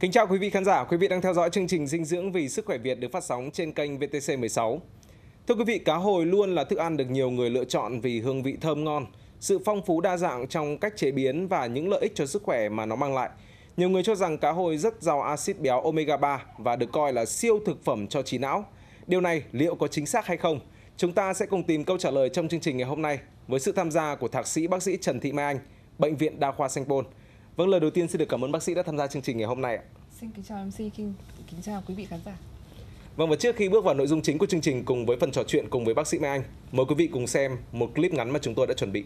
Kính chào quý vị khán giả, quý vị đang theo dõi chương trình Dinh dưỡng vì sức khỏe Việt được phát sóng trên kênh VTC 16. Thưa quý vị, cá hồi luôn là thức ăn được nhiều người lựa chọn vì hương vị thơm ngon, sự phong phú đa dạng trong cách chế biến và những lợi ích cho sức khỏe mà nó mang lại. Nhiều người cho rằng cá hồi rất giàu axit béo omega 3 và được coi là siêu thực phẩm cho trí não. Điều này liệu có chính xác hay không? Chúng ta sẽ cùng tìm câu trả lời trong chương trình ngày hôm nay với sự tham gia của thạc sĩ bác sĩ Trần Thị Mai Anh, Bệnh viện Đa khoa Sanh Pôn. Vâng, lời đầu tiên xin được cảm ơn bác sĩ đã tham gia chương trình ngày hôm nay ạ. Xin kính chào MC, kính, kính chào quý vị khán giả. Vâng và trước khi bước vào nội dung chính của chương trình cùng với phần trò chuyện cùng với bác sĩ Mai Anh, mời quý vị cùng xem một clip ngắn mà chúng tôi đã chuẩn bị.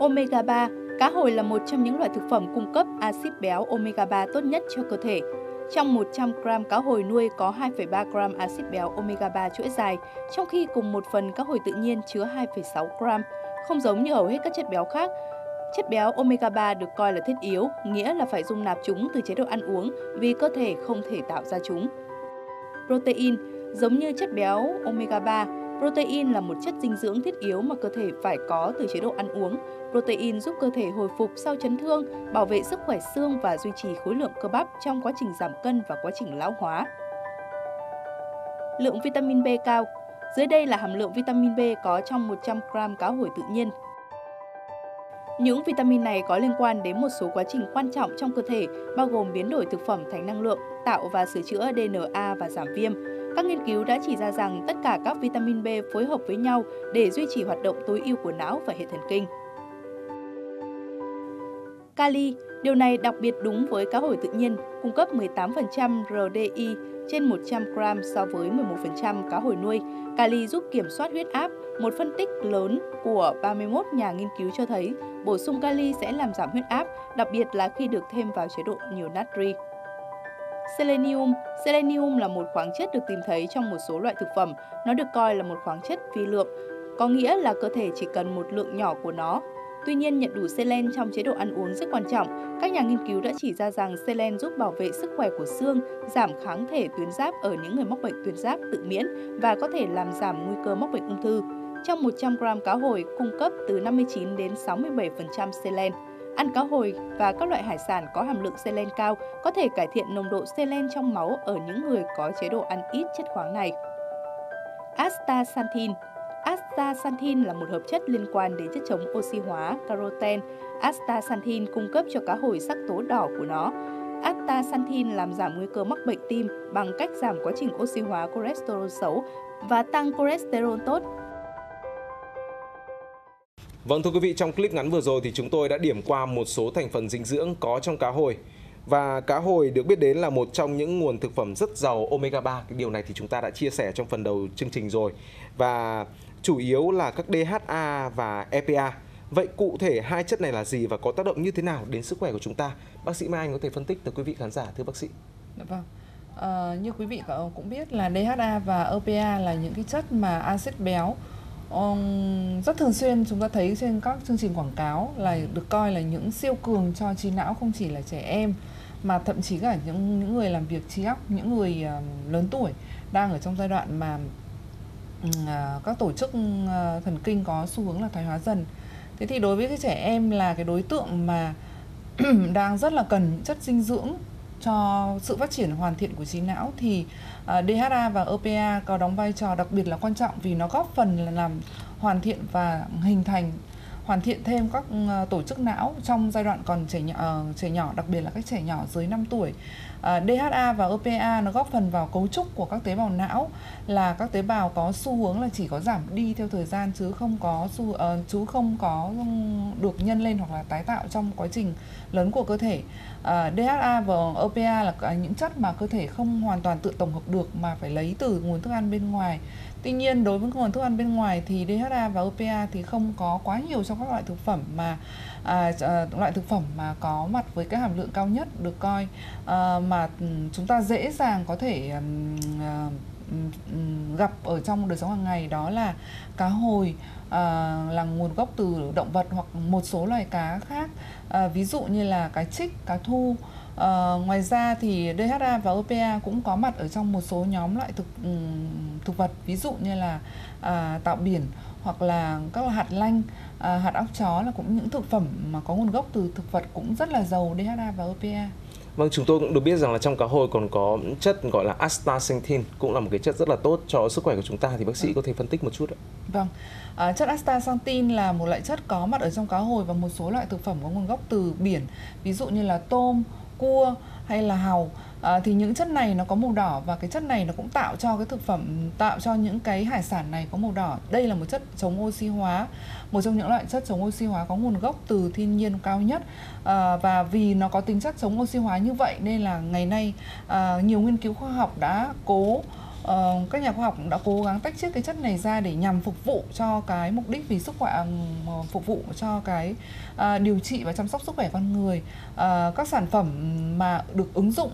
Omega 3, cá hồi là một trong những loại thực phẩm cung cấp axit béo omega 3 tốt nhất cho cơ thể. Trong 100 g cá hồi nuôi có 2,3 g axit béo omega 3 chuỗi dài, trong khi cùng một phần cá hồi tự nhiên chứa 2,6 g. Không giống như hầu hết các chất béo khác, chất béo omega 3 được coi là thiết yếu, nghĩa là phải dung nạp chúng từ chế độ ăn uống vì cơ thể không thể tạo ra chúng. Protein, giống như chất béo omega 3, Protein là một chất dinh dưỡng thiết yếu mà cơ thể phải có từ chế độ ăn uống. Protein giúp cơ thể hồi phục sau chấn thương, bảo vệ sức khỏe xương và duy trì khối lượng cơ bắp trong quá trình giảm cân và quá trình lão hóa. Lượng vitamin B cao Dưới đây là hàm lượng vitamin B có trong 100 g cá hồi tự nhiên. Những vitamin này có liên quan đến một số quá trình quan trọng trong cơ thể, bao gồm biến đổi thực phẩm thành năng lượng, tạo và sửa chữa DNA và giảm viêm, các nghiên cứu đã chỉ ra rằng tất cả các vitamin B phối hợp với nhau để duy trì hoạt động tối ưu của não và hệ thần kinh. Kali, điều này đặc biệt đúng với cá hồi tự nhiên, cung cấp 18% RDI trên 100 g so với 11% cá hồi nuôi. Kali giúp kiểm soát huyết áp. Một phân tích lớn của 31 nhà nghiên cứu cho thấy bổ sung kali sẽ làm giảm huyết áp, đặc biệt là khi được thêm vào chế độ nhiều natri. Selenium Selenium là một khoáng chất được tìm thấy trong một số loại thực phẩm. Nó được coi là một khoáng chất vi lượng, có nghĩa là cơ thể chỉ cần một lượng nhỏ của nó. Tuy nhiên, nhận đủ selen trong chế độ ăn uống rất quan trọng. Các nhà nghiên cứu đã chỉ ra rằng selen giúp bảo vệ sức khỏe của xương, giảm kháng thể tuyến giáp ở những người mắc bệnh tuyến giáp tự miễn và có thể làm giảm nguy cơ mắc bệnh ung thư. Trong 100 g cá hồi cung cấp từ 59 đến 67% selen. Ăn cá hồi và các loại hải sản có hàm lượng selen cao có thể cải thiện nồng độ selen trong máu ở những người có chế độ ăn ít chất khoáng này. Astaxanthin Astaxanthin là một hợp chất liên quan đến chất chống oxy hóa caroten. Astaxanthin cung cấp cho cá hồi sắc tố đỏ của nó. Astaxanthin làm giảm nguy cơ mắc bệnh tim bằng cách giảm quá trình oxy hóa cholesterol xấu và tăng cholesterol tốt Vâng thưa quý vị, trong clip ngắn vừa rồi thì chúng tôi đã điểm qua một số thành phần dinh dưỡng có trong cá hồi. Và cá hồi được biết đến là một trong những nguồn thực phẩm rất giàu omega 3. Cái điều này thì chúng ta đã chia sẻ trong phần đầu chương trình rồi. Và chủ yếu là các DHA và EPA. Vậy cụ thể hai chất này là gì và có tác động như thế nào đến sức khỏe của chúng ta? Bác sĩ Mai Anh có thể phân tích tới quý vị khán giả thưa bác sĩ. Dạ vâng. À, như quý vị cũng biết là DHA và EPA là những cái chất mà axit béo rất thường xuyên chúng ta thấy trên các chương trình quảng cáo là được coi là những siêu cường cho trí não không chỉ là trẻ em mà thậm chí cả những những người làm việc trí óc những người uh, lớn tuổi đang ở trong giai đoạn mà uh, các tổ chức uh, thần kinh có xu hướng là thoái hóa dần. Thế thì đối với cái trẻ em là cái đối tượng mà đang rất là cần chất dinh dưỡng cho sự phát triển hoàn thiện của trí não thì à, DHA và EPA có đóng vai trò đặc biệt là quan trọng vì nó góp phần là làm hoàn thiện và hình thành hoàn thiện thêm các ừ, tổ chức não trong giai đoạn còn trẻ nhỏ ờ, trẻ nhỏ đặc biệt là các trẻ nhỏ dưới 5 tuổi. Ờ, DHA và EPA nó góp phần vào cấu trúc của các tế bào não là các tế bào có xu hướng là chỉ có giảm đi theo thời gian chứ không có xu uh, chứ không có ừ, được nhân lên hoặc là tái tạo trong quá trình lớn của cơ thể. Uh, DHA và EPA là à, những chất mà cơ thể không hoàn toàn tự tổng hợp được mà phải lấy từ nguồn thức ăn bên ngoài Tuy nhiên đối với nguồn thức ăn bên ngoài thì DHA và EPA thì không có quá nhiều trong các loại thực phẩm mà à, à, loại thực phẩm mà có mặt với cái hàm lượng cao nhất được coi à, mà ừ, chúng ta dễ dàng có thể à, gặp ở trong đời sống hàng ngày. Đó là cá hồi à, là nguồn gốc từ động vật hoặc một số loài cá khác. À, ví dụ như là cá trích cá thu À, ngoài ra thì DHA và EPA cũng có mặt ở trong một số nhóm loại thực thực vật ví dụ như là à, tạo biển hoặc là các hạt lanh, à, hạt óc chó là cũng những thực phẩm mà có nguồn gốc từ thực vật cũng rất là giàu DHA và EPA. Vâng, chúng tôi cũng được biết rằng là trong cá hồi còn có chất gọi là astaxanthin cũng là một cái chất rất là tốt cho sức khỏe của chúng ta thì bác sĩ vâng. có thể phân tích một chút ạ. Vâng, à, chất astaxanthin là một loại chất có mặt ở trong cá hồi và một số loại thực phẩm có nguồn gốc từ biển, ví dụ như là tôm, cua hay là hàu. À, thì những chất này nó có màu đỏ và cái chất này nó cũng tạo cho cái thực phẩm tạo cho những cái hải sản này có màu đỏ. Đây là một chất chống oxy hóa một trong những loại chất chống oxy hóa có nguồn gốc từ thiên nhiên cao nhất. À, và vì nó có tính chất chống oxy hóa như vậy nên là ngày nay à, nhiều nghiên cứu khoa học đã cố uh, các nhà khoa học đã cố gắng tách chiết cái chất này ra để nhằm phục vụ cho cái mục đích vì sức khỏe uh, phục vụ cho cái uh, điều trị và chăm sóc sức khỏe con người. Uh, các sản phẩm mà được ứng dụng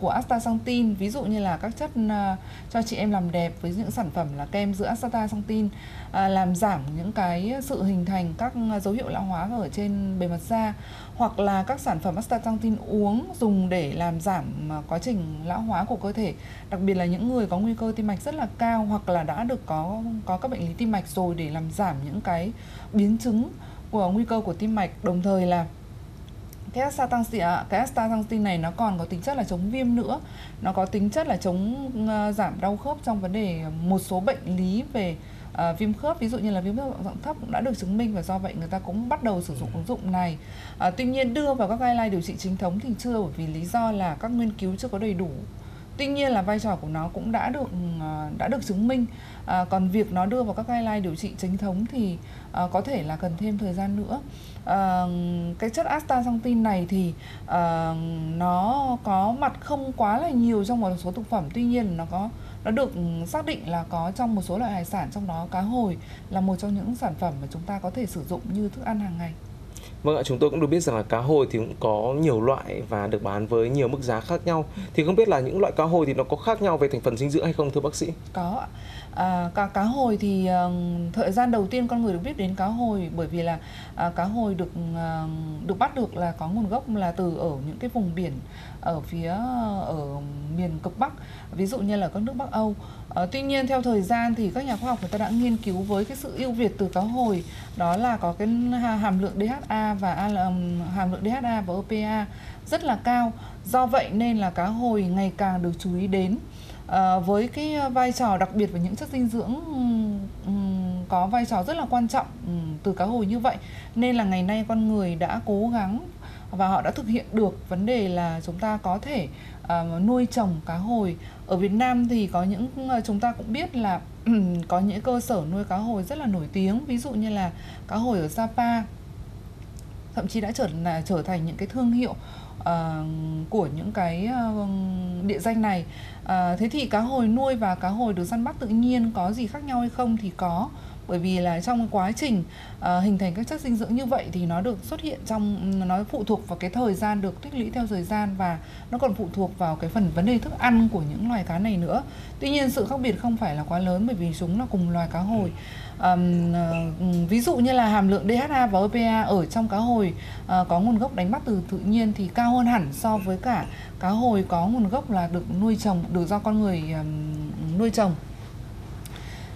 của astaxanthin ví dụ như là các chất uh, cho chị em làm đẹp với những sản phẩm là kem giữa astaxanthin uh, làm giảm những cái sự hình thành các dấu hiệu lão hóa ở trên bề mặt da hoặc là các sản phẩm astaxanthin uống dùng để làm giảm à, quá trình lão hóa của cơ thể. Đặc biệt là những người có nguy cơ tim mạch rất là cao hoặc là đã được có có các bệnh lý tim mạch rồi để làm giảm những cái biến chứng của nguy cơ của tim mạch. Đồng thời là cái astaxanthin à, cái astaxanthin này nó còn có tính chất là chống viêm nữa. Nó có tính chất là chống uh, giảm đau khớp trong vấn đề một số bệnh lý về uh, viêm khớp ví dụ như là viêm khớp dạng thấp cũng đã được chứng minh và do vậy người ta cũng bắt đầu sử dụng ứng dụng này. Uh, tuy nhiên đưa vào các guideline điều trị chính thống thì chưa bởi vì lý do là các nghiên cứu chưa có đầy đủ. Tuy nhiên là vai trò của nó cũng đã được ờ, đã được chứng minh. À, còn việc nó đưa vào các guideline điều trị chính thống thì à, có thể là cần thêm thời gian nữa. À, cái chất astaxanthin này thì à, nó có mặt không quá là nhiều trong một số thực phẩm tuy nhiên nó có nó được xác định là có trong một số loại hải sản trong đó cá hồi là một trong những sản phẩm mà chúng ta có thể sử dụng như thức ăn hàng ngày Vâng ạ, chúng tôi cũng được biết rằng là cá hồi thì cũng có nhiều loại và được bán với nhiều mức giá khác nhau. Thì không biết là những loại cá hồi thì nó có khác nhau về thành phần dinh dưỡng hay không thưa bác sĩ? Có ạ. À, cá cá hồi thì uh, thời gian đầu tiên con người được biết đến cá hồi bởi vì là uh, cá hồi được uh, được bắt được là có nguồn gốc là từ ở những cái vùng biển ở phía ở miền cực Bắc, ví dụ như là các nước Bắc Âu. Uh, tuy nhiên theo thời gian thì các nhà khoa học người ta đã nghiên cứu với cái sự ưu việt từ cá hồi đó là có cái hàm lượng DHA và hàm lượng DHA và EPA rất là cao. Do vậy nên là cá hồi ngày càng được chú ý đến à, với cái ờ, vai trò đặc biệt và những chất dinh dưỡng um, có vai trò rất là quan trọng um, từ cá hồi như vậy nên là ngày nay con người đã cố gắng và họ đã thực hiện được vấn đề là chúng ta có thể uh, nuôi trồng cá hồi. Ở Việt Nam thì có những uh, chúng ta cũng biết là có những cơ sở nuôi cá hồi rất là nổi tiếng ví dụ như là cá hồi ở Sapa thậm chí đã trở là trở thành những cái thương hiệu uh, Ờ, của những cái uh, địa danh này. Uh, thế thì cá hồi nuôi và cá hồi được săn bắt tự nhiên có gì khác nhau hay không thì có bởi vì là trong quá trình uh, hình thành các chất dinh dưỡng như vậy thì nó được xuất hiện trong nó phụ thuộc vào cái thời gian được tích lũy theo thời gian và nó còn phụ thuộc vào cái phần vấn đề thức ăn của những loài cá này nữa. Tuy nhiên sự khác biệt không phải là quá lớn bởi vì chúng là cùng loài cá hồi. Um, uh, ví dụ như là hàm lượng DHA và EPA ở trong cá hồi uh, có nguồn gốc đánh bắt từ tự nhiên thì cao hơn hẳn so với cả cá hồi có nguồn gốc là được nuôi trồng được do con người um, nuôi trồng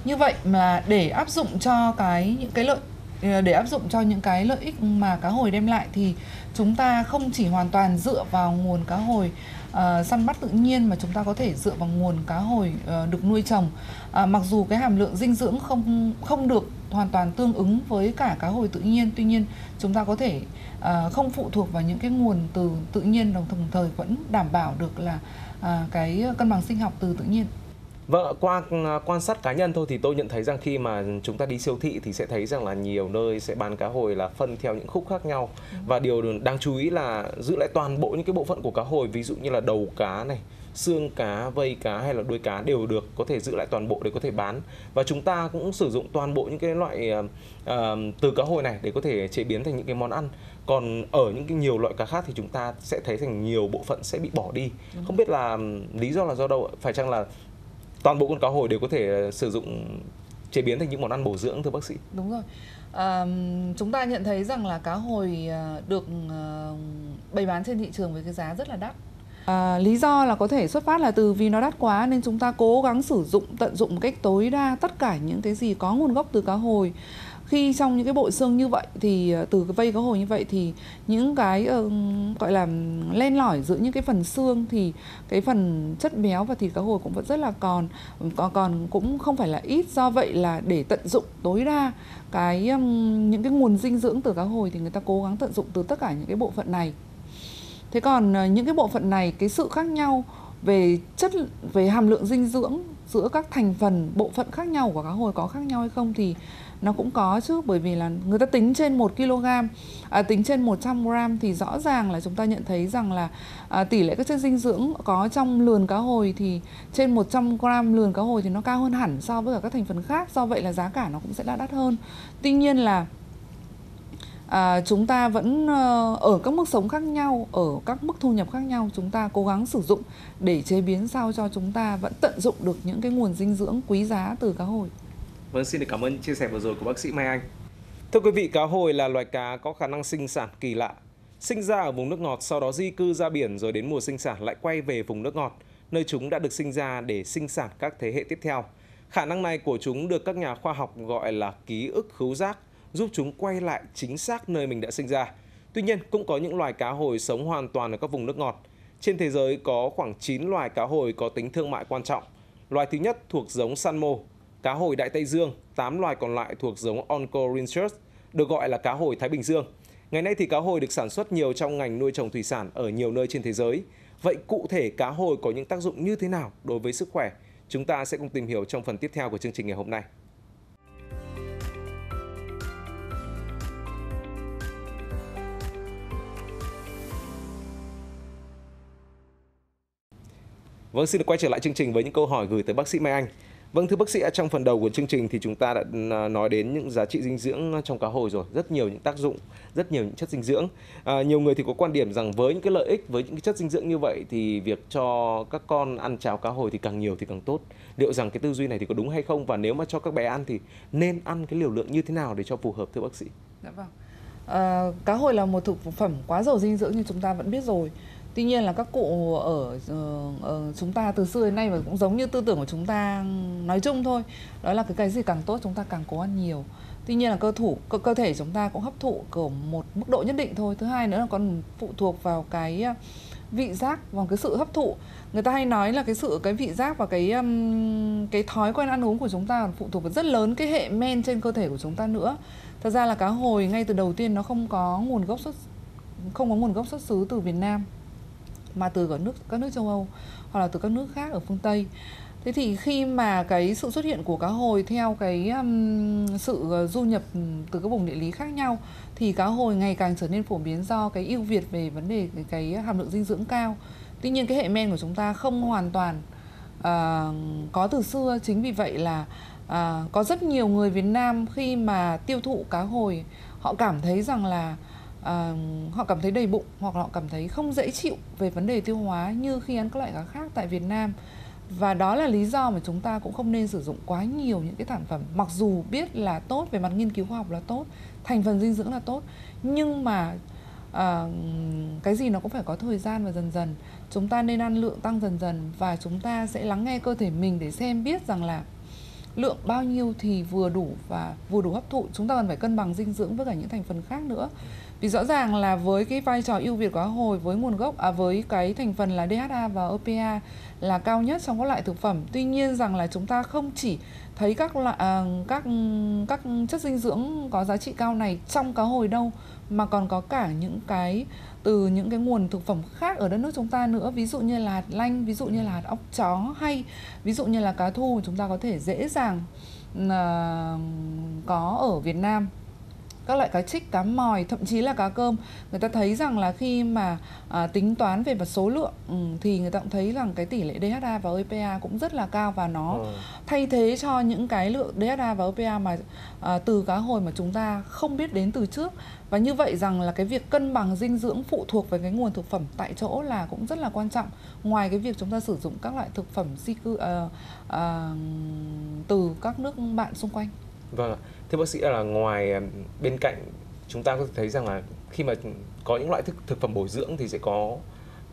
như vậy mà để áp dụng cho cái những cái lợi ờ, để áp dụng cho những cái lợi ích mà cá hồi đem lại thì chúng ta không chỉ hoàn toàn dựa vào nguồn cá hồi uh, săn bắt tự nhiên mà chúng ta có thể dựa vào nguồn cá hồi uh, được nuôi trồng. Uh, mặc dù cái hàm lượng dinh dưỡng không không được hoàn toàn tương ứng với cả cá hồi tự nhiên tuy nhiên chúng ta có thể uh, không phụ thuộc vào những cái nguồn từ tự nhiên đồng thời vẫn đảm bảo được là uh, cái cân bằng sinh học từ tự nhiên. Vâng, qua à, quan sát cá nhân thôi thì tôi nhận thấy rằng khi mà chúng ta đi siêu thị thì sẽ thấy rằng là nhiều nơi sẽ bán cá hồi là phân theo những khúc khác nhau. Và điều đáng chú ý là giữ lại toàn bộ những cái bộ phận của cá hồi ví dụ như là đầu cá này, xương cá, vây cá hay là đuôi cá đều được có thể giữ lại toàn bộ để có thể bán. Và chúng ta cũng sử dụng toàn bộ những cái loại uh, từ cá hồi này để có thể chế biến thành những cái món ăn. Còn ở những cái nhiều loại cá khác thì chúng ta sẽ thấy thành nhiều bộ phận sẽ bị bỏ đi. Không biết là lý do là do đâu phải chăng là toàn bộ con cá hồi đều có thể sử dụng chế biến thành những món ăn bổ dưỡng thưa bác sĩ. Đúng rồi. À, chúng ta nhận thấy rằng là cá hồi à, được à, bày bán trên thị trường với cái giá rất là đắt. À, lý do là có thể xuất phát là từ vì nó đắt quá nên chúng ta cố gắng sử dụng tận dụng một cách tối đa tất cả những cái gì có nguồn gốc từ cá hồi khi trong những cái bộ xương như vậy thì ờ, từ cái vây cá hồi như vậy thì những cái uh, gọi là len lỏi giữa những cái phần xương thì cái phần chất béo và thịt cá hồi cũng vẫn rất là còn. Còn còn cũng không phải là ít. Do vậy là để tận dụng tối đa cái um, những cái nguồn dinh dưỡng từ cá hồi thì người ta cố gắng tận dụng từ tất cả những cái bộ phận này. Thế còn uh, những cái bộ phận này cái sự khác nhau về chất về hàm lượng dinh dưỡng giữa các thành phần bộ phận khác nhau của cá hồi có khác nhau hay không thì nó cũng có chứ bởi vì là người ta tính trên 1 kg à, tính trên 100 g thì rõ ràng là chúng ta nhận thấy rằng là à, tỷ lệ các chất dinh dưỡng có trong lườn cá hồi thì trên 100 g lườn cá hồi thì nó cao hơn hẳn so với cả các thành phần khác. Do vậy là giá cả nó cũng sẽ đã đắt hơn. Tuy nhiên là à, chúng ta vẫn uh, ở các mức sống khác nhau ở các mức thu nhập khác nhau chúng ta cố gắng sử dụng để chế biến sao cho chúng ta vẫn tận dụng được những cái nguồn dinh dưỡng quý giá từ cá hồi. Vâng, xin được cảm ơn chia sẻ vừa rồi của bác sĩ Mai Anh. Thưa quý vị, cá hồi là loài cá có khả năng sinh sản kỳ lạ. Sinh ra ở vùng nước ngọt, sau đó di cư ra biển rồi đến mùa sinh sản lại quay về vùng nước ngọt, nơi chúng đã được sinh ra để sinh sản các thế hệ tiếp theo. Khả năng này của chúng được các nhà khoa học gọi là ký ức khứu giác, giúp chúng quay lại chính xác nơi mình đã sinh ra. Tuy nhiên, cũng có những loài cá hồi sống hoàn toàn ở các vùng nước ngọt. Trên thế giới có khoảng 9 loài cá hồi có tính thương mại quan trọng. Loài thứ nhất thuộc giống San mô, cá hồi Đại Tây Dương, 8 loài còn lại thuộc giống Oncorhynchus, được gọi là cá hồi Thái Bình Dương. Ngày nay thì cá hồi được sản xuất nhiều trong ngành nuôi trồng thủy sản ở nhiều nơi trên thế giới. Vậy cụ thể cá hồi có những tác dụng như thế nào đối với sức khỏe? Chúng ta sẽ cùng tìm hiểu trong phần tiếp theo của chương trình ngày hôm nay. Vâng, xin được quay trở lại chương trình với những câu hỏi gửi tới bác sĩ Mai Anh. Vâng thưa bác sĩ, trong phần đầu của chương trình thì chúng ta đã à, nói đến những giá trị dinh dưỡng à, trong cá hồi rồi, rất nhiều những tác dụng, rất nhiều những chất dinh dưỡng. À, nhiều người thì có quan điểm rằng với những cái lợi ích, với những cái chất dinh dưỡng như vậy thì việc cho các con ăn cháo cá hồi thì càng nhiều thì càng tốt. Liệu rằng cái tư duy này thì có đúng hay không và nếu mà cho các bé ăn thì nên ăn cái liều lượng như thế nào để cho phù hợp thưa bác sĩ? Dạ vâng. À, cá hồi là một thực phẩm quá giàu dinh dưỡng như chúng ta vẫn biết rồi tuy nhiên là các cụ ở, ở chúng ta từ xưa đến nay và cũng giống như tư tưởng của chúng ta nói chung thôi. Đó là cái cái gì càng tốt chúng ta càng cố ăn nhiều. Tuy nhiên là cơ thủ cơ, cơ thể chúng ta cũng hấp thụ ở một mức độ nhất định thôi. Thứ hai nữa là còn phụ thuộc vào cái vị giác và cái sự hấp thụ. Người ta hay nói là cái sự cái vị giác và cái um, cái thói quen ăn uống của chúng ta phụ thuộc vào rất lớn cái hệ men trên cơ thể của chúng ta nữa. Thật ra là cá hồi ngay từ đầu tiên nó không có nguồn gốc xuất không có nguồn gốc xuất xứ từ Việt Nam mà từ các nước các nước châu Âu hoặc là từ các nước khác ở phương Tây. Thế thì khi mà cái sự xuất hiện của cá hồi theo cái um, sự ờ, du nhập từ các vùng địa lý khác nhau thì cá hồi ngày càng trở nên phổ biến do cái ưu việt về vấn đề cái, cái hàm lượng dinh dưỡng cao. Tuy nhiên cái hệ men của chúng ta không hoàn toàn uh, có từ xưa. Chính vì vậy là uh, có rất nhiều người Việt Nam khi mà tiêu thụ cá hồi họ cảm thấy rằng là à, họ cảm thấy đầy bụng hoặc họ cảm thấy không dễ chịu về vấn đề tiêu hóa như khi ăn các loại cá khác tại Việt Nam. Và đó là lý do mà chúng ta cũng không nên sử dụng quá nhiều những cái sản phẩm mặc dù biết là tốt về mặt nghiên cứu khoa học là tốt thành phần dinh dưỡng là tốt nhưng mà à, cái gì nó cũng phải có thời gian và dần dần. Chúng ta nên ăn lượng tăng dần dần và chúng ta sẽ lắng nghe cơ thể mình để xem biết rằng là lượng bao nhiêu thì vừa đủ và vừa đủ hấp thụ. Chúng ta cần phải cân bằng dinh dưỡng với cả những thành phần khác nữa. Vì rõ ràng là với cái vai trò ưu việt của cá hồi với nguồn gốc à với cái thành phần là DHA và EPA là cao nhất trong các loại thực phẩm. Tuy nhiên rằng là chúng ta không chỉ thấy các loại à, các các chất dinh dưỡng có giá trị cao này trong cá hồi đâu mà còn có cả những cái từ những cái nguồn thực phẩm khác ở đất nước chúng ta nữa ví dụ như là hạt lanh ví dụ như là hạt óc chó hay ví dụ như là cá thu chúng ta có thể dễ dàng uh, có ở Việt Nam các loại cá trích cá mòi thậm chí là cá cơm. Người ta thấy rằng là khi mà à, tính toán về mặt số lượng ừ, thì người ta cũng thấy rằng cái tỷ lệ DHA và EPA cũng rất là cao và nó ừ. thay thế cho những cái lượng DHA và EPA mà à, từ cá hồi mà chúng ta không biết đến từ trước. Và như vậy rằng là cái việc cân bằng dinh dưỡng phụ thuộc về cái nguồn thực phẩm tại chỗ là cũng rất là quan trọng. Ngoài cái việc chúng ta sử dụng các loại thực phẩm di cư uh, uh, từ các nước bạn xung quanh vâng thưa bác sĩ là ngoài bên cạnh chúng ta có thể thấy rằng là khi mà có những loại thực, thực phẩm bổ dưỡng thì sẽ có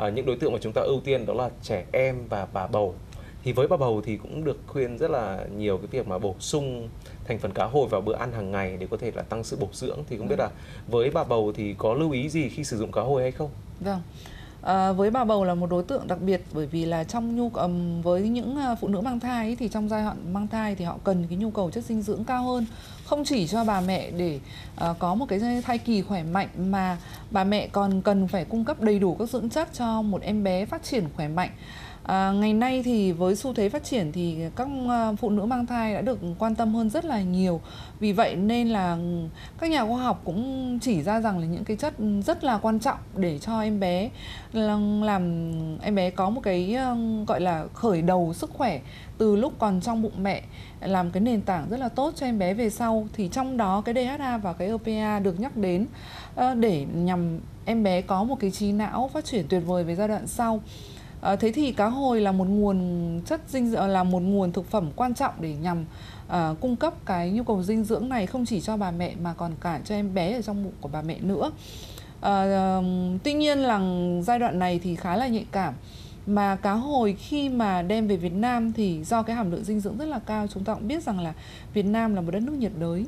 uh, những đối tượng mà chúng ta ưu tiên đó là trẻ em và bà bầu thì với bà bầu thì cũng được khuyên rất là nhiều cái việc mà bổ sung thành phần cá hồi vào bữa ăn hàng ngày để có thể là tăng sự bổ dưỡng thì không biết là với bà bầu thì có lưu ý gì khi sử dụng cá hồi hay không? Vâng. À, với bà bầu là một đối tượng đặc biệt bởi vì là trong nhu um, với những à, phụ nữ mang thai ấy, thì trong giai đoạn mang thai thì họ cần cái nhu cầu chất dinh dưỡng cao hơn. Không chỉ cho bà mẹ để uh, có một cái thai kỳ khỏe mạnh mà bà mẹ còn cần phải cung cấp đầy đủ các dưỡng chất cho một em bé phát triển khỏe mạnh. À, ngày nay thì với xu thế phát triển thì các à, phụ nữ mang thai đã được quan tâm hơn rất là nhiều. Vì vậy nên là các nhà khoa học cũng chỉ ra rằng là những cái chất rất là quan trọng để cho em bé làm em bé có một cái à, gọi là khởi đầu sức khỏe từ lúc còn trong bụng mẹ làm cái nền tảng rất là tốt cho em bé về sau thì trong đó cái DHA và cái EPA được nhắc đến à, để nhằm em bé có một cái trí não phát triển tuyệt vời về giai đoạn sau À, thế thì cá hồi là một nguồn chất dinh dưỡng ờ, là một nguồn thực phẩm quan trọng để nhằm à, cung cấp cái nhu cầu dinh dưỡng này không chỉ cho bà mẹ mà còn cả cho em bé ở trong bụng của bà mẹ nữa. À, tuy nhiên là giai đoạn này thì khá là nhạy cảm. Mà cá hồi khi mà đem về Việt Nam thì do cái hàm lượng dinh dưỡng rất là cao chúng ta cũng biết rằng là Việt Nam là một đất nước nhiệt đới.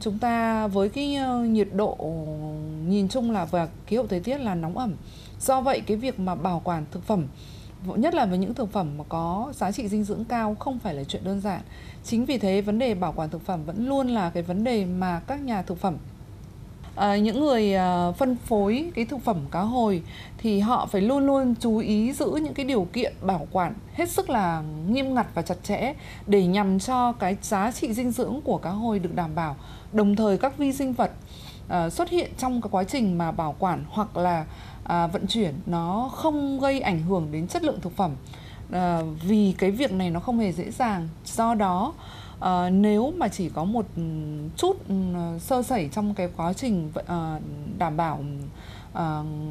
Chúng ta với cái nhiệt độ nhìn chung là và khí hậu thời tiết là nóng ẩm. Do vậy cái việc mà bảo quản thực phẩm nhất là với những thực phẩm mà có giá trị dinh dưỡng cao không phải là chuyện đơn giản. Chính vì thế vấn đề bảo quản thực phẩm vẫn luôn là cái vấn đề mà các nhà thực phẩm à, những người à, phân phối cái thực phẩm cá hồi thì họ phải luôn luôn chú ý giữ những cái điều kiện bảo quản hết sức là nghiêm ngặt và chặt chẽ để nhằm cho cái giá trị dinh dưỡng của cá hồi được đảm bảo. Đồng thời các vi sinh vật uh, xuất hiện trong cái quá trình mà bảo quản hoặc là uh, vận chuyển nó không gây ảnh hưởng đến chất lượng thực phẩm. Uh, vì cái việc này nó không hề dễ dàng. Do đó uh, nếu mà chỉ có một chút uh, sơ sẩy trong cái quá trình uh, đảm bảo uh,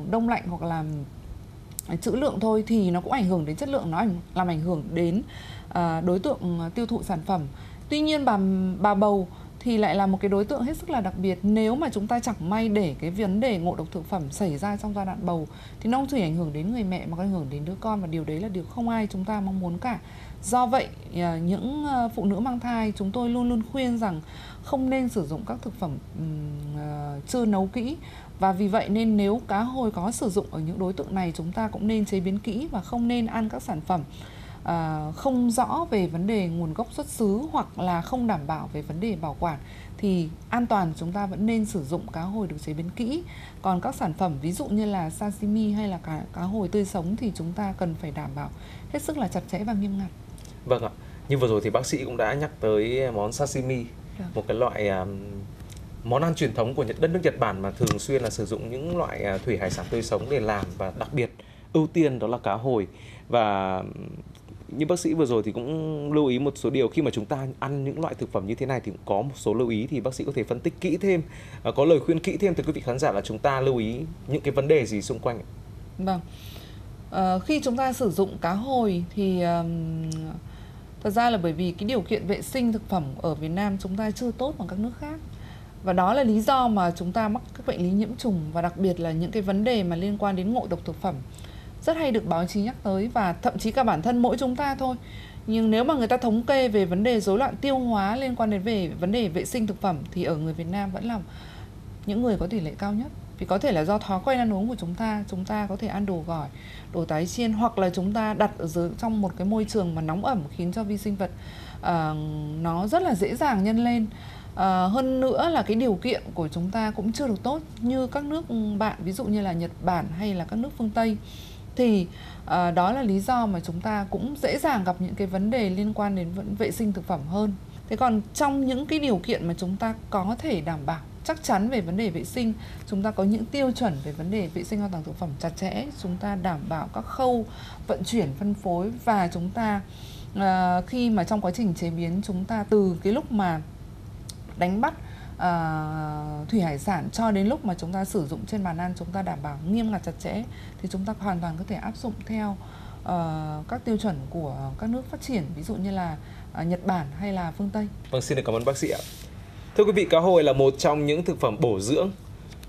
đông lạnh hoặc là trữ lượng thôi thì nó cũng ảnh hưởng đến chất lượng nó làm ảnh hưởng đến uh, đối tượng tiêu thụ sản phẩm. Tuy nhiên bà bà bầu thì lại là một cái đối tượng hết sức là đặc biệt. Nếu mà chúng ta chẳng may để cái vấn đề ngộ độc thực phẩm xảy ra trong giai đoạn bầu, thì nó không chỉ ảnh hưởng đến người mẹ mà còn ảnh hưởng đến đứa con, và điều đấy là điều không ai chúng ta mong muốn cả. Do vậy à, những à, phụ nữ mang thai, chúng tôi luôn luôn khuyên rằng không nên sử dụng các thực phẩm à, chưa nấu kỹ. Và vì vậy nên nếu cá hồi có sử dụng ở những đối tượng này, chúng ta cũng nên chế biến kỹ và không nên ăn các sản phẩm à, không rõ về vấn đề nguồn gốc xuất xứ hoặc là không đảm bảo về vấn đề bảo quản thì an toàn chúng ta vẫn nên sử dụng cá hồi được chế biến kỹ còn các sản phẩm ví dụ như là sashimi hay là cá, cá hồi tươi sống thì chúng ta cần phải đảm bảo hết sức là chặt chẽ và nghiêm ngặt vâng ạ như vừa rồi thì bác sĩ cũng đã nhắc tới món sashimi được. Dạ. một cái loại um, món ăn truyền thống của đất nước Nhật Bản mà thường xuyên là sử dụng những loại uh, thủy hải sản tươi sống để làm và đặc biệt ưu tiên đó là cá hồi và như bác sĩ vừa rồi thì cũng lưu ý một số điều. Khi mà chúng ta ăn những loại thực phẩm như thế này thì cũng có một số lưu ý thì bác sĩ có thể phân tích kỹ thêm à, có lời khuyên kỹ thêm từ quý vị khán giả là chúng ta lưu ý những cái vấn đề gì xung quanh vâng. À, khi chúng ta sử dụng cá hồi thì um, thật ra là bởi vì cái điều kiện vệ sinh thực phẩm ở Việt Nam chúng ta chưa tốt bằng các nước khác. Và đó là lý do mà chúng ta mắc các bệnh lý nhiễm trùng và đặc biệt là những cái vấn đề mà liên quan đến ngộ độc thực phẩm rất hay được báo chí nhắc tới và thậm chí cả bản thân mỗi chúng ta thôi. Nhưng nếu mà người ta thống kê về vấn đề rối loạn tiêu hóa liên quan đến về vấn đề vệ sinh thực phẩm thì ở người Việt Nam vẫn là những người có tỷ lệ cao nhất. Vì có thể là do thói quen ăn uống của chúng ta chúng ta có thể ăn đồ gỏi đồ tái chiên hoặc là chúng ta đặt ở dưới trong một cái môi trường mà nóng ẩm khiến cho vi sinh vật uh, nó rất là dễ dàng nhân lên. Uh, hơn nữa là cái điều kiện của chúng ta cũng chưa được tốt như các nước ừ, bạn ví dụ như là Nhật Bản hay là các nước phương Tây thì ờ, đó là lý do mà chúng ta cũng dễ dàng gặp những cái vấn đề liên quan đến vệ sinh thực phẩm hơn. Thế còn trong những cái điều kiện mà chúng ta có thể đảm bảo chắc chắn về vấn đề vệ sinh, chúng ta có những tiêu chuẩn về vấn đề vệ sinh an toàn thực phẩm chặt chẽ, chúng ta đảm bảo các khâu vận chuyển, phân phối và chúng ta ờ, khi mà trong quá trình chế biến, chúng ta từ cái lúc mà đánh bắt uh, thủy hải sản cho đến lúc mà chúng ta sử dụng trên bàn ăn chúng ta đảm bảo nghiêm ngặt chặt chẽ thì chúng ta hoàn toàn có thể áp dụng theo uh, các tiêu chuẩn của các nước phát triển ví dụ như là uh, Nhật Bản hay là phương Tây. Vâng xin được cảm ơn bác sĩ ạ. Thưa quý vị, cá hồi là một trong những thực phẩm bổ dưỡng.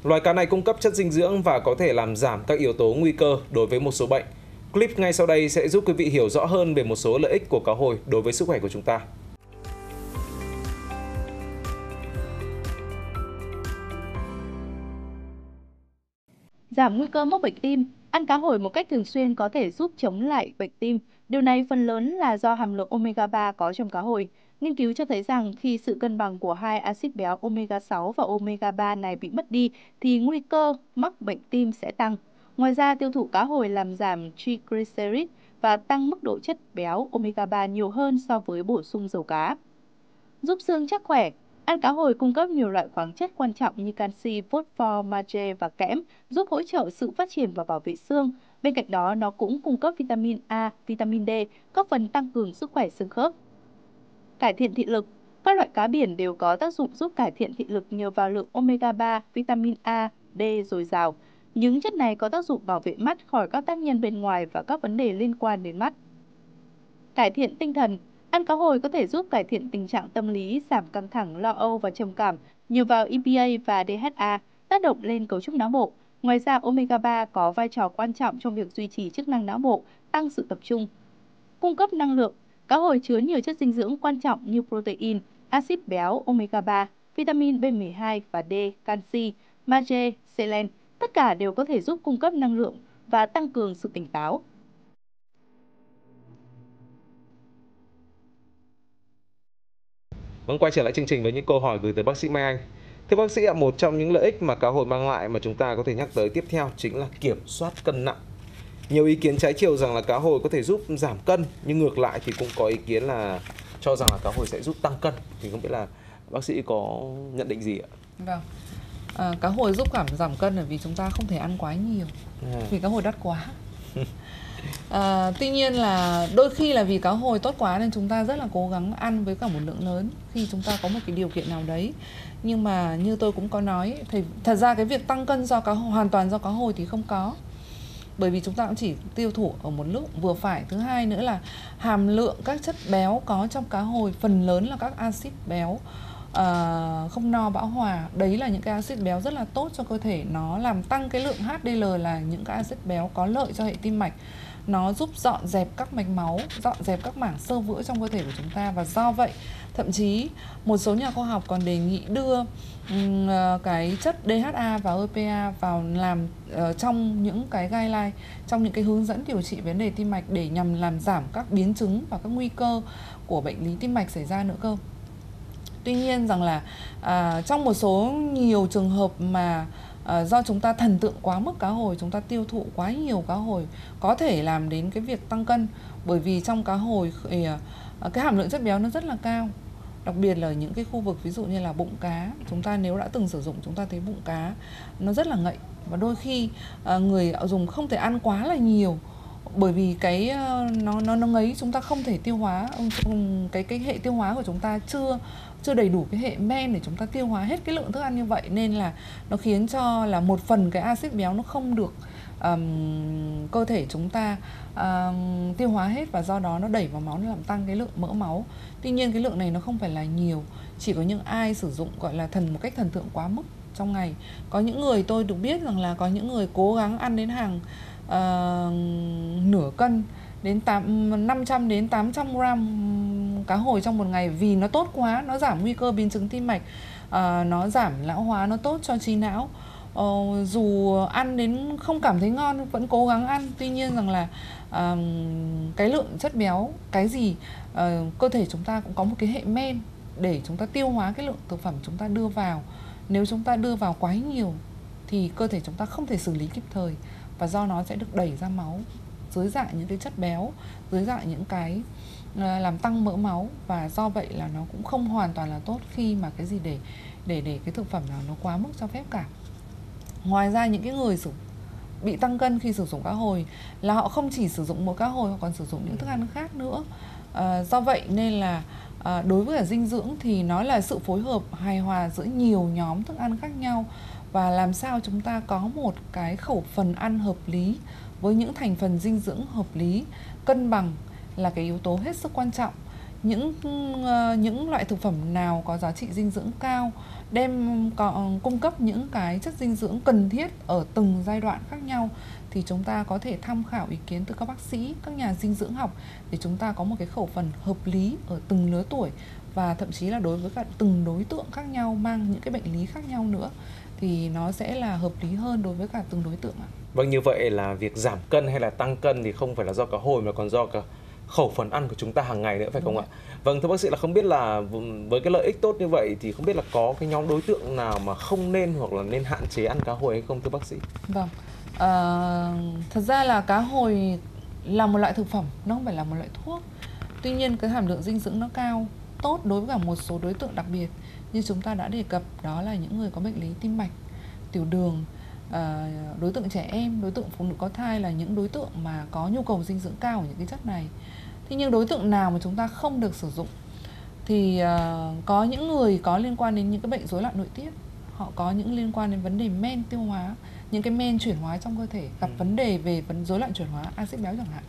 Loài cá này cung cấp chất dinh dưỡng và có thể làm giảm các yếu tố nguy cơ đối với một số bệnh. Clip ngay sau đây sẽ giúp quý vị hiểu rõ hơn về một số lợi ích của cá hồi đối với sức khỏe của chúng ta. Giảm nguy cơ mắc bệnh tim, ăn cá hồi một cách thường xuyên có thể giúp chống lại bệnh tim. Điều này phần lớn là do hàm lượng omega 3 có trong cá hồi. Nghiên cứu cho thấy rằng khi sự cân bằng của hai axit béo omega 6 và omega 3 này bị mất đi thì nguy cơ mắc bệnh tim sẽ tăng. Ngoài ra, tiêu thụ cá hồi làm giảm triglycerid và tăng mức độ chất béo omega 3 nhiều hơn so với bổ sung dầu cá. Giúp xương chắc khỏe, Ăn cá hồi cung cấp nhiều loại khoáng chất quan trọng như canxi, phosphor, magie và kẽm, giúp hỗ trợ sự phát triển và bảo vệ xương. Bên cạnh đó, nó cũng cung cấp vitamin A, vitamin D, góp phần tăng cường sức khỏe xương khớp. Cải thiện thị lực Các loại cá biển đều có tác dụng giúp cải thiện thị lực nhờ vào lượng omega 3, vitamin A, D dồi dào. Những chất này có tác dụng bảo vệ mắt khỏi các tác nhân bên ngoài và các vấn đề liên quan đến mắt. Cải thiện tinh thần Ăn cá hồi có thể giúp cải thiện tình trạng tâm lý, giảm căng thẳng, lo âu và trầm cảm nhờ vào EPA và DHA tác động lên cấu trúc não bộ. Ngoài ra, omega 3 có vai trò quan trọng trong việc duy trì chức năng não bộ, tăng sự tập trung. Cung cấp năng lượng, cá hồi chứa nhiều chất dinh dưỡng quan trọng như protein, axit béo omega 3, vitamin B12 và D, canxi, magie, selen, tất cả đều có thể giúp cung cấp năng lượng và tăng cường sự tỉnh táo. Vâng, quay trở lại chương trình với những câu hỏi gửi tới bác sĩ Mai Anh. Thưa bác sĩ ạ, một trong những lợi ích mà cá hồi mang lại mà chúng ta có thể nhắc tới tiếp theo chính là kiểm soát cân nặng. Nhiều ý kiến trái chiều rằng là cá hồi có thể giúp giảm cân, nhưng ngược lại thì cũng có ý kiến là cho rằng là cá hồi sẽ giúp tăng cân. Thì không biết là bác sĩ có nhận định gì ạ? Vâng. À, cá hồi giúp giảm giảm cân là vì chúng ta không thể ăn quá nhiều. À. Vì cá hồi đắt quá. À, tuy nhiên là đôi khi là vì cá hồi tốt quá nên chúng ta rất là cố gắng ăn với cả một lượng lớn khi chúng ta có một cái điều kiện nào đấy. Nhưng mà như tôi cũng có nói thì thật ra cái việc tăng cân do cá hồi, hoàn toàn do cá hồi thì không có. Bởi vì chúng ta cũng chỉ tiêu thụ ở một lúc vừa phải. Thứ hai nữa là hàm lượng các chất béo có trong cá hồi phần lớn là các axit béo uh, không no bão hòa. Đấy là những cái axit béo rất là tốt cho cơ thể. Nó làm tăng cái lượng HDL là những cái axit béo có lợi cho hệ tim mạch nó giúp dọn dẹp các mạch máu dọn dẹp các mảng sơ vữa trong cơ thể của chúng ta. Và do vậy thậm chí một số nhà khoa học còn đề nghị đưa um, cái chất DHA và EPA vào làm uh, trong những cái guideline trong những cái hướng dẫn điều trị vấn đề tim mạch để nhằm làm giảm các biến chứng và các nguy cơ của bệnh lý tim mạch xảy ra nữa cơ. Tuy nhiên rằng là à, trong một số nhiều trường hợp mà à, do chúng ta thần tượng quá mức cá hồi chúng ta tiêu thụ quá nhiều cá hồi có thể làm đến cái việc tăng cân. Bởi vì trong cá hồi thì, ờ, cái hàm lượng chất béo nó rất là cao. Đặc biệt là những cái khu vực ví dụ như là bụng cá chúng ta nếu đã từng sử dụng chúng ta thấy bụng cá nó rất là ngậy. Và đôi khi ờ, người dùng không thể ăn quá là nhiều. Bởi vì cái nó nó nó ngấy chúng ta không thể tiêu hóa cái cái hệ tiêu hóa của chúng ta chưa chưa đầy đủ cái hệ men để chúng ta tiêu hóa hết cái lượng thức ăn như vậy nên là nó khiến cho là một phần cái axit béo nó không được um, cơ thể chúng ta um, tiêu hóa hết và do đó nó đẩy vào máu nó làm tăng cái lượng mỡ máu. Tuy nhiên cái lượng này nó không phải là nhiều chỉ có những ai sử dụng gọi là thần một cách thần tượng quá mức trong ngày. Có những người tôi được biết rằng là có những người cố gắng ăn đến hàng uh, nửa cân đến 8, 500 đến 800 gram cá hồi trong một ngày vì nó tốt quá nó giảm nguy cơ biến chứng tim mạch à, nó giảm lão hóa nó tốt cho trí não. Ờ, dù ăn đến không cảm thấy ngon vẫn cố gắng ăn. Tuy nhiên rằng là à, cái lượng chất béo cái gì à, cơ thể chúng ta cũng có một cái hệ men để chúng ta tiêu hóa cái lượng thực phẩm chúng ta đưa vào. Nếu chúng ta đưa vào quá nhiều thì cơ thể chúng ta không thể xử lý kịp thời và do nó sẽ được đẩy ra máu dưới dạng những cái chất béo dưới dạng những cái ờ, làm tăng mỡ máu và do vậy là nó cũng không hoàn toàn là tốt khi mà cái gì để để để cái thực phẩm nào nó quá mức cho phép cả. Ngoài ra những cái người sử bị tăng cân khi sử dụng cá hồi là họ không chỉ sử dụng một cá hồi họ còn sử dụng những thức ăn khác nữa. À, do vậy nên là à, đối với cả dinh dưỡng thì nó là sự phối hợp hài hòa giữa nhiều nhóm thức ăn khác nhau và làm sao chúng ta có một cái khẩu phần ăn hợp lý với những thành phần dinh dưỡng hợp lý cân bằng là cái yếu tố hết sức quan trọng. Những ờ, những loại thực phẩm nào có giá trị dinh dưỡng cao đem có, cung cấp những cái chất dinh dưỡng cần thiết ở từng giai đoạn khác nhau thì chúng ta có thể tham khảo ý kiến từ các bác sĩ, các nhà dinh dưỡng học để chúng ta có một cái khẩu phần hợp lý ở từng lứa tuổi và thậm chí là đối với cả từng đối tượng khác nhau mang những cái bệnh lý khác nhau nữa thì nó sẽ là hợp lý hơn đối với cả từng đối tượng ạ. Vâng như vậy là việc giảm cân hay là tăng cân thì không phải là do cá hồi mà còn do cả khẩu phần ăn của chúng ta hàng ngày nữa phải Đúng không ạ? Vâng thưa bác sĩ là không biết là với cái lợi ích tốt như vậy thì không biết là có cái nhóm đối tượng nào mà không nên hoặc là nên hạn chế ăn cá hồi hay không thưa bác sĩ? Vâng. À, thật ra là cá hồi là một loại thực phẩm, nó không phải là một loại thuốc. Tuy nhiên cái hàm lượng dinh dưỡng nó cao, tốt đối với cả một số đối tượng đặc biệt như chúng ta đã đề cập đó là những người có bệnh lý tim mạch, tiểu đường, à, đối tượng trẻ em, đối tượng phụ nữ có thai là những đối tượng mà có nhu cầu dinh dưỡng cao của những cái chất này. Thế nhưng đối tượng nào mà chúng ta không được sử dụng thì uh, có những người có liên quan đến những cái bệnh rối loạn nội tiết họ có những liên quan đến vấn đề men tiêu hóa những cái men chuyển hóa trong cơ thể gặp ừ. vấn đề về vấn rối loạn chuyển hóa axit béo chẳng hạn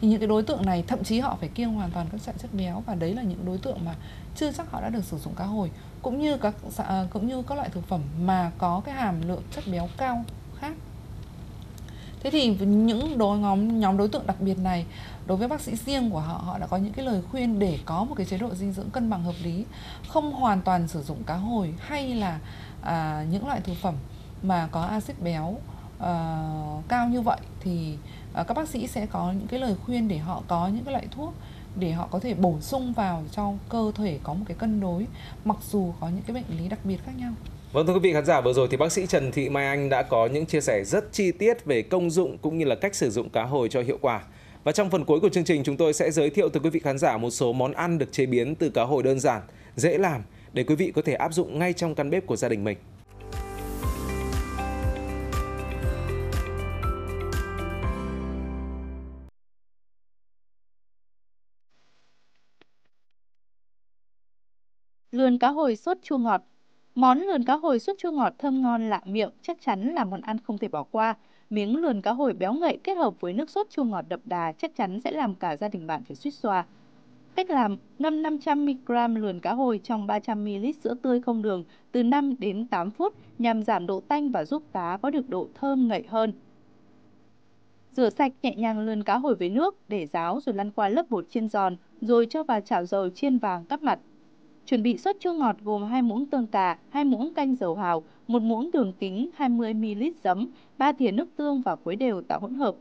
thì những cái đối tượng này thậm chí họ phải kiêng hoàn toàn các loại chất béo và đấy là những đối tượng mà chưa chắc họ đã được sử dụng cá hồi cũng như các à, cũng như các loại thực phẩm mà có cái hàm lượng chất béo cao khác. Thế thì những đối nhóm nhóm đối tượng đặc biệt này đối với bác sĩ riêng của họ họ đã có những cái lời khuyên để có một cái chế độ dinh dưỡng cân bằng hợp lý không hoàn toàn sử dụng cá hồi hay là à, những loại thực phẩm mà có axit béo à, cao như vậy thì à, các bác sĩ sẽ có những cái lời khuyên để họ có những cái loại thuốc để họ có thể bổ sung vào cho cơ thể có một cái cân đối mặc dù có những cái bệnh lý đặc biệt khác nhau. Vâng thưa quý vị khán giả, vừa rồi thì bác sĩ Trần Thị Mai Anh đã có những chia sẻ rất chi tiết về công dụng cũng như là cách sử dụng cá hồi cho hiệu quả. Và trong phần cuối của chương trình chúng tôi sẽ giới thiệu tới quý vị khán giả một số món ăn được chế biến từ cá hồi đơn giản, dễ làm để quý vị có thể áp dụng ngay trong căn bếp của gia đình mình. Lườn cá hồi sốt chua ngọt Món lườn cá hồi sốt chua ngọt thơm ngon lạ miệng chắc chắn là món ăn không thể bỏ qua. Miếng lườn cá hồi béo ngậy kết hợp với nước sốt chua ngọt đậm đà chắc chắn sẽ làm cả gia đình bạn phải suýt xoa. Cách làm: ngâm 500mg lườn cá hồi trong 300ml sữa tươi không đường từ 5 đến 8 phút nhằm giảm độ tanh và giúp cá có được độ thơm ngậy hơn. Rửa sạch nhẹ nhàng lườn cá hồi với nước để ráo rồi lăn qua lớp bột chiên giòn, rồi cho vào chảo dầu chiên vàng cắp mặt. Chuẩn bị sốt chua ngọt gồm 2 muỗng tương cà, 2 muỗng canh dầu hào, 1 muỗng đường kính, 20ml giấm, 3 thìa nước tương và khuấy đều tạo hỗn hợp.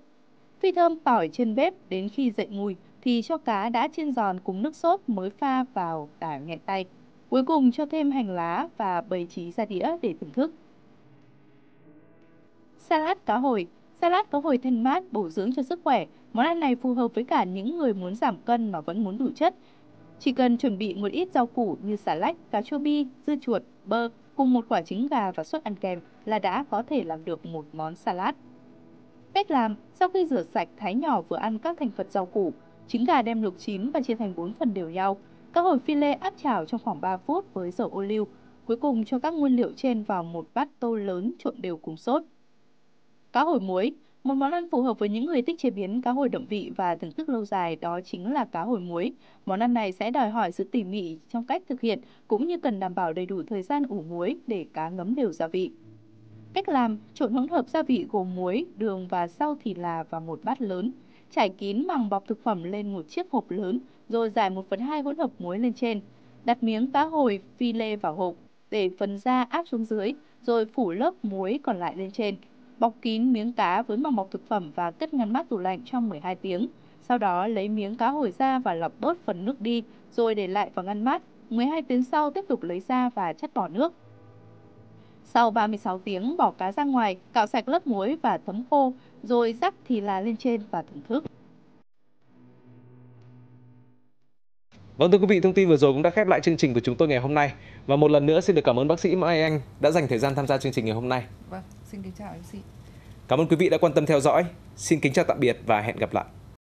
Phi thơm tỏi trên bếp đến khi dậy mùi thì cho cá đã chiên giòn cùng nước sốt mới pha vào tảo nhẹ tay. Cuối cùng cho thêm hành lá và bày trí ra đĩa để thưởng thức. Salad cá hồi Salad cá hồi thanh mát, bổ dưỡng cho sức khỏe. Món ăn này phù hợp với cả những người muốn giảm cân mà vẫn muốn đủ chất. Chỉ cần chuẩn bị một ít rau củ như xà lách, cà chua bi, dưa chuột, bơ cùng một quả trứng gà và sốt ăn kèm là đã có thể làm được một món salad. Cách làm, sau khi rửa sạch thái nhỏ vừa ăn các thành phần rau củ, trứng gà đem luộc chín và chia thành 4 phần đều nhau. Các hồi phi lê áp chảo trong khoảng 3 phút với dầu ô liu. Cuối cùng cho các nguyên liệu trên vào một bát tô lớn trộn đều cùng sốt. Cá hồi muối một món ăn phù hợp với những người thích chế biến cá hồi đậm vị và thưởng thức lâu dài đó chính là cá hồi muối. Món ăn này sẽ đòi hỏi sự tỉ mỉ trong cách thực hiện cũng như cần đảm bảo đầy đủ thời gian ủ muối để cá ngấm đều gia vị. Cách làm, trộn hỗn hợp gia vị gồm muối, đường và rau thì là vào một bát lớn. Trải kín màng bọc thực phẩm lên một chiếc hộp lớn, rồi giải 1 phần 2 hỗn hợp muối lên trên. Đặt miếng cá hồi phi lê vào hộp, để phần da áp xuống dưới, rồi phủ lớp muối còn lại lên trên bọc kín miếng cá với màng mọc thực phẩm và cất ngăn mát tủ lạnh trong 12 tiếng. Sau đó lấy miếng cá hồi ra và lọc bớt phần nước đi, rồi để lại vào ngăn mát. 12 tiếng sau tiếp tục lấy ra và chất bỏ nước. Sau 36 tiếng bỏ cá ra ngoài, cạo sạch lớp muối và thấm khô, rồi rắc thì là lên trên và thưởng thức. Vâng thưa quý vị, thông tin vừa rồi cũng đã khép lại chương trình của chúng tôi ngày hôm nay. Và một lần nữa xin được cảm ơn bác sĩ Mai Anh đã dành thời gian tham gia chương trình ngày hôm nay. Vâng, xin kính chào chị. Cảm ơn quý vị đã quan tâm theo dõi. Xin kính chào tạm biệt và hẹn gặp lại.